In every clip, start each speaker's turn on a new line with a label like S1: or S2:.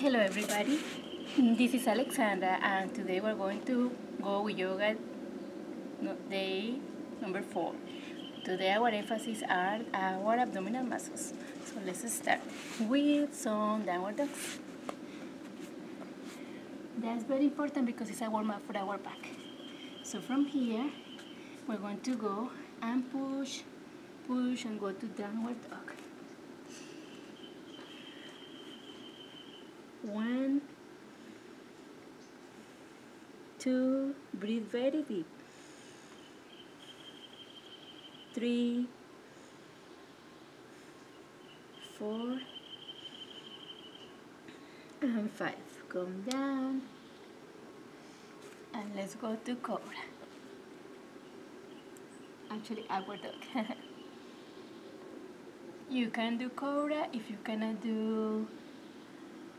S1: Hello everybody, this is Alexandra uh, and today we're going to go with yoga day number 4. Today our emphasis are our abdominal muscles. So let's start with some downward dogs. That's very important because it's a warm up for our back. So from here we're going to go and push, push and go to downward dog. One, two, breathe very deep. Three, four, and five. Come down. And let's go to cobra. Actually, upward dog. you can do cobra if you cannot do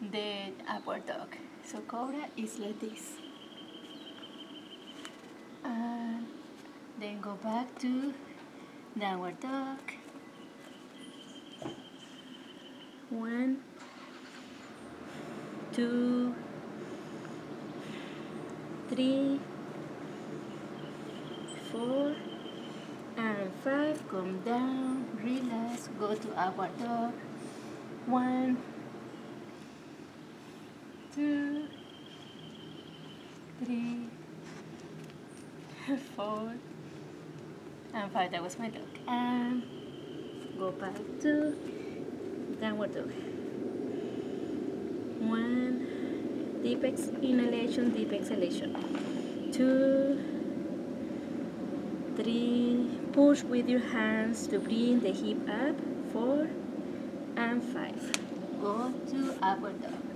S1: the upward dog. So cobra is like this. And then go back to downward dog. One, two, three, four, and five. Come down, relax, go to upward dog. One, two, three, four, and five. That was my dog. And go back to downward dog. One, deep inhalation, deep exhalation. Two, three, push with your hands to bring the hip up. Four, and five. Go to upward dog.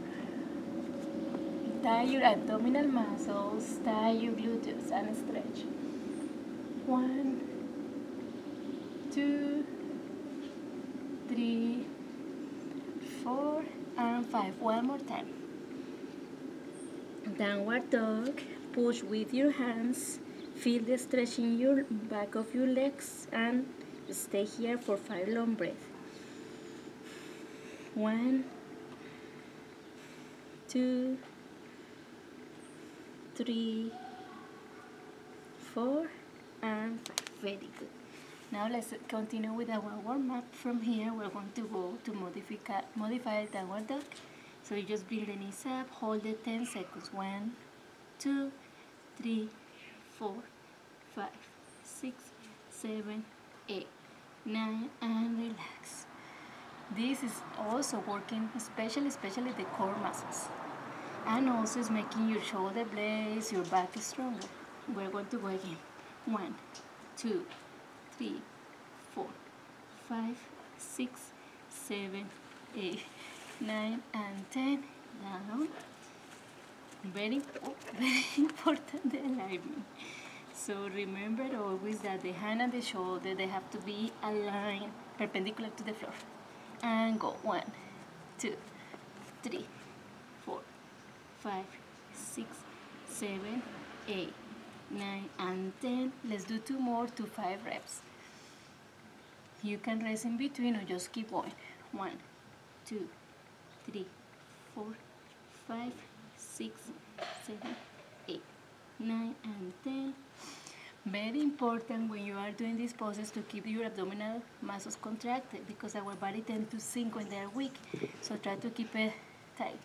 S1: Tie your abdominal muscles, tie your glutes and stretch. One, two, three, four, and five. One more time. Downward dog. Push with your hands. Feel the stretch in your back of your legs and stay here for five long breaths. One, two, three, four, and five. Very good. Now let's continue with our warm up. From here, we're going to go to modify, modify downward dog. So you just bring the knees up, hold it 10 seconds. One, two, three, four, five, six, seven, eight, nine, and relax. This is also working, especially, especially the core muscles. Ah, and also it's making your shoulder blades, your back is stronger. We're going to go again. One, two, three, four, five, six, seven, eight, nine, and ten. Down. Very, very important alignment. So remember always that the hand and the shoulder they have to be aligned perpendicular to the floor. And go one, two, three, 5, 6, 7, 8, 9, and 10. Let's do two more to five reps. You can rest in between or just keep going. One, two, three, four, five, six, seven, eight, nine, and 10. Very important when you are doing these poses to keep your abdominal muscles contracted because our body tends to sink when they are weak. So try to keep it tight.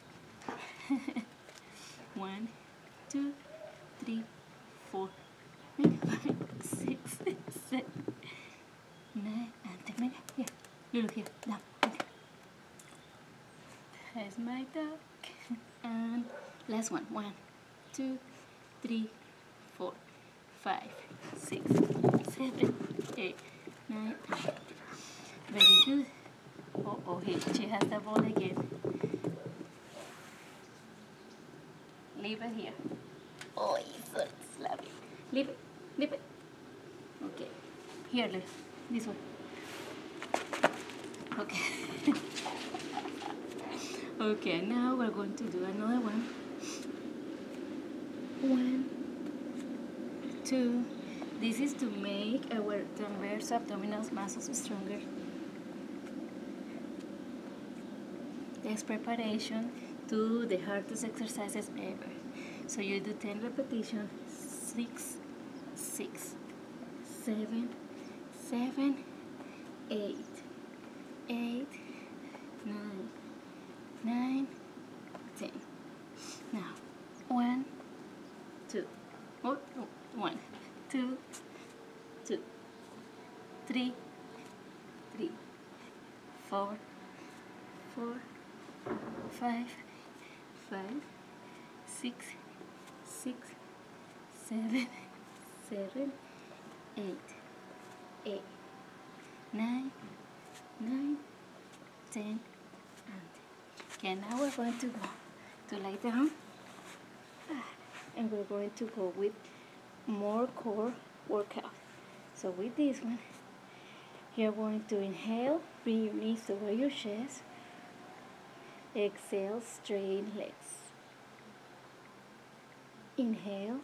S1: One, two, three, four, five, six, seven, nine, and ten. Venga, here. Lulu, here. Down. Venga. There's my dog. And last one. One, two, three, four, five, six, seven, eight, nine, Very good. Oh, oh, hey, she has the ball again. Leave it here. Oh, it's so slimy. Leave it. Leave it. Okay. Here. This one. Okay. okay, now we're going to do another one. One, two. This is to make our transverse abdominal muscles stronger. Next preparation, do the hardest exercises ever. So you do 10 repetitions, 6, 6, 7, 7, 8, 8, 9, 9, five, six, six, seven, seven, eight, eight, nine, nine, ten, and okay. Now we're going to go to lie down, and we're going to go with more core workout. So with this one, you're going to inhale, bring your knees over your chest. Exhale, straighten legs. Inhale.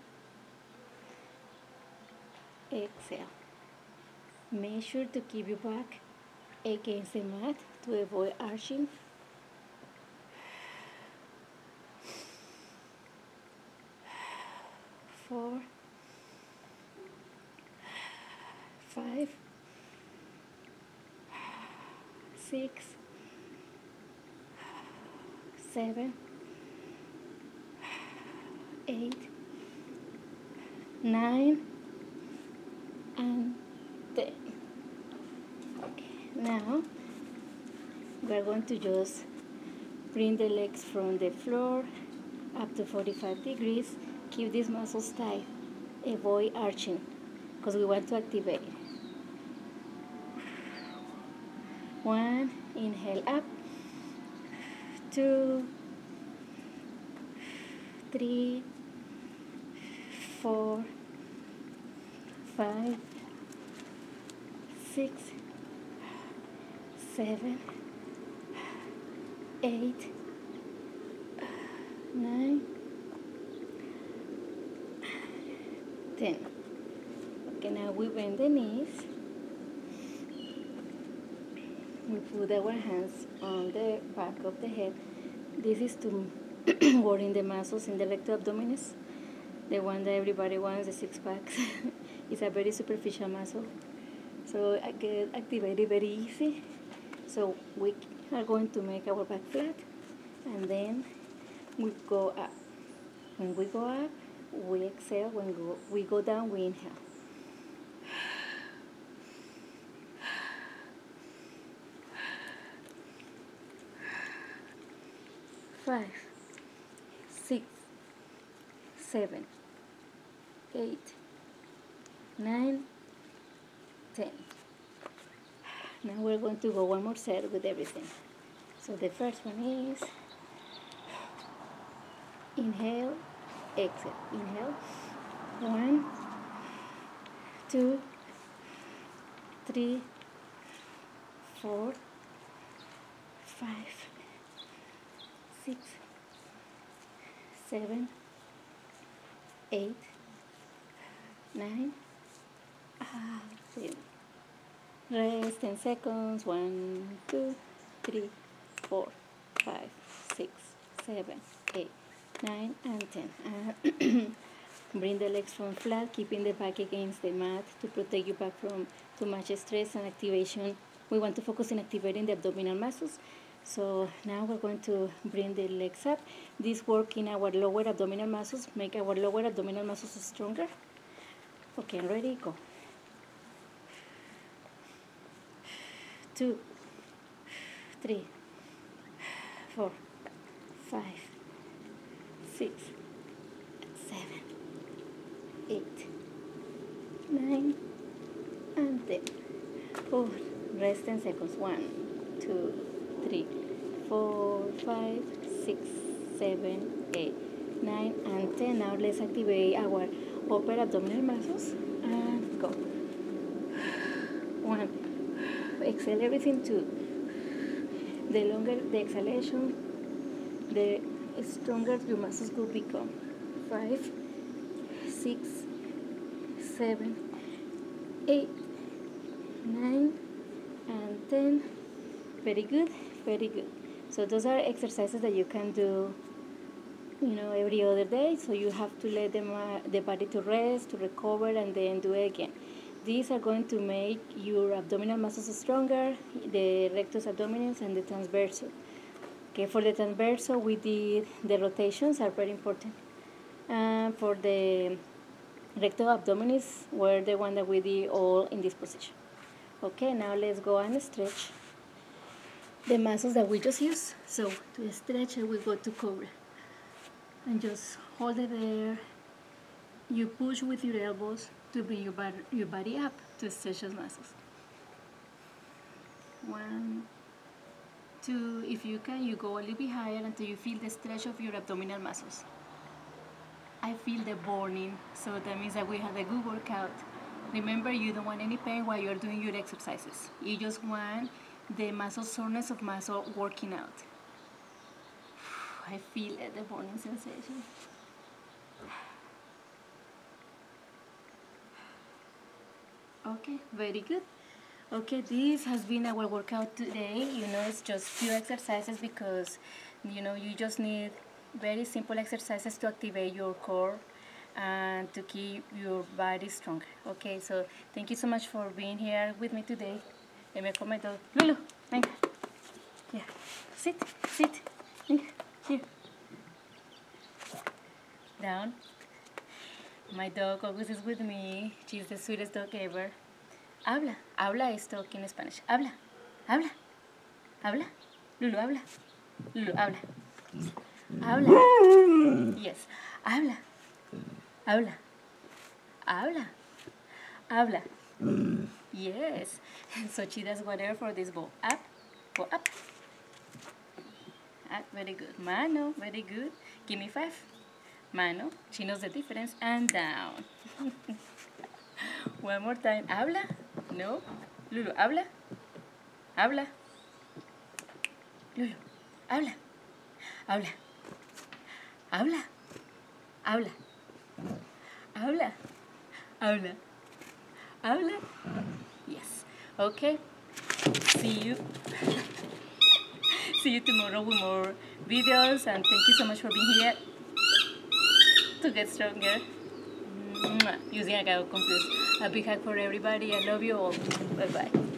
S1: Exhale. Make sure to keep your back against the mat to avoid arching. Four, five, six, seven, eight, nine, and ten. Okay, now we're going to just bring the legs from the floor up to 45 degrees. Keep these muscles tight. Avoid arching because we want to activate. One, inhale up. Two, three, four, five, six, seven, eight, nine, ten. Okay, now we bend the knees. We put our hands on the back of the head. This is to work in the muscles in the recto abdominis, the one that everybody wants, the six packs. it's a very superficial muscle. So I get activated very easy. So we are going to make our back flat and then we go up. When we go up, we exhale. When go, we go down, we inhale. Five, six, seven, eight, nine, ten. Now we're going to go one more set with everything. So the first one is inhale, exhale. Inhale. One, two, three, four, five, six, seven, eight, nine, ah, ten. Rest 10 seconds. One, two, three, four, five, six, seven, eight, nine, and ten. Uh, bring the legs from flat, keeping the back against the mat to protect your back from too much stress and activation. We want to focus on activating the abdominal muscles. So now we're going to bring the legs up. This work in our lower abdominal muscles, make our lower abdominal muscles stronger. Okay, ready, go. two, three, four, five, six, seven, eight, nine, and ten. Oh, rest 10 seconds. One, two, three, four, five, six, seven, eight, nine, and ten. Now let's activate our upper abdominal muscles and go. One, exhale everything too. The longer the exhalation, the stronger your muscles will become. Five, six, seven, eight, nine, and ten. Very good, very good. So those are exercises that you can do, you know, every other day. So you have to let them, uh, the body to rest, to recover, and then do it again. These are going to make your abdominal muscles stronger, the rectus abdominis and the transversal. Okay, for the transversal, we did the rotations are very important. And for the recto abdominis, were the one that we did all in this position. Okay, now let's go and stretch the muscles that we just used. So to stretch it, we go to cobra. And just hold it there. You push with your elbows to bring your body, your body up to stretch those muscles. One, two, if you can, you go a little bit higher until you feel the stretch of your abdominal muscles. I feel the burning, so that means that we had a good workout. Remember, you don't want any pain while you're doing your exercises. You just want the muscle soreness of muscle working out. I feel it, the burning sensation. Okay, very good. Okay, this has been our workout today. You know, it's just few exercises because, you know, you just need very simple exercises to activate your core and to keep your body strong. Okay, so thank you so much for being here with me today. Y me comento, Lulu, venga. Yeah, sit, sit. Venga, here. Down. My dog always is with me. She's the sweetest dog ever. Habla, habla esto aquí en Spanish. Habla, habla, habla. Lulu, habla. Lulu, habla. Habla. Yes, habla. Habla. Habla. Habla. Yes. So she does whatever for this ball. Up. Go up. Up. Very good. Mano. Very good. Give me five. Mano. She knows the difference. And down. One more time. Habla. No. Lulu, habla. Habla. Lulu, habla. Habla. Habla. Habla. Habla. Habla. Habla. Yes. Okay. See you. See you tomorrow with more videos and thank you so much for being here to get stronger. Using I got confused. A big hug for everybody. I love you all. Bye bye.